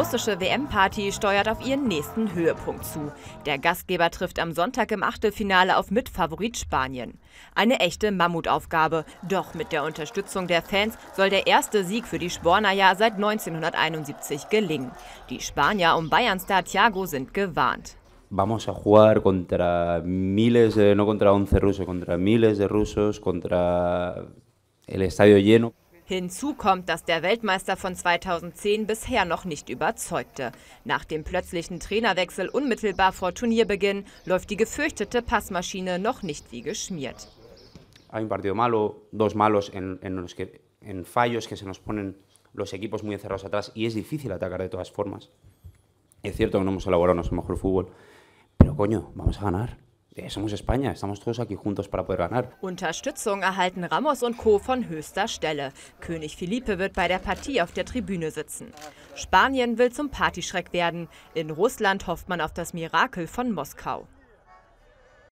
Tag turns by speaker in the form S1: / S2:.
S1: russische WM-Party steuert auf ihren nächsten Höhepunkt zu. Der Gastgeber trifft am Sonntag im Achtelfinale auf Mitfavorit Spanien. Eine echte Mammutaufgabe. Doch mit der Unterstützung der Fans soll der erste Sieg für die Sporner ja seit 1971 gelingen. Die Spanier um Bayern-Star Thiago sind gewarnt.
S2: Vamos a jugar contra miles, de, no contra 11 rusos, contra miles de rusos, contra el estadio lleno.
S1: Hinzu kommt, dass der Weltmeister von 2010 bisher noch nicht überzeugte. Nach dem plötzlichen Trainerwechsel unmittelbar vor Turnierbeginn läuft die gefürchtete Passmaschine noch nicht wie geschmiert.
S2: Hay un partido malo, dos malos en, en, los que, en fallos que se nos ponen los equipos muy encerrados atrás y es difícil atacar de todas formas. Es cierto que no hemos elaborado nuestro mejor fútbol, pero coño, vamos a ganar. Somos España, estamos todos aquí juntos para poder ganar.
S1: Unterstützung erhalten Ramos und Co. von höchster Stelle. König Felipe wird bei der Partie auf der Tribüne sitzen. Spanien will zum Partyschreck werden. In Russland hofft man auf das Mirakel von Moskau.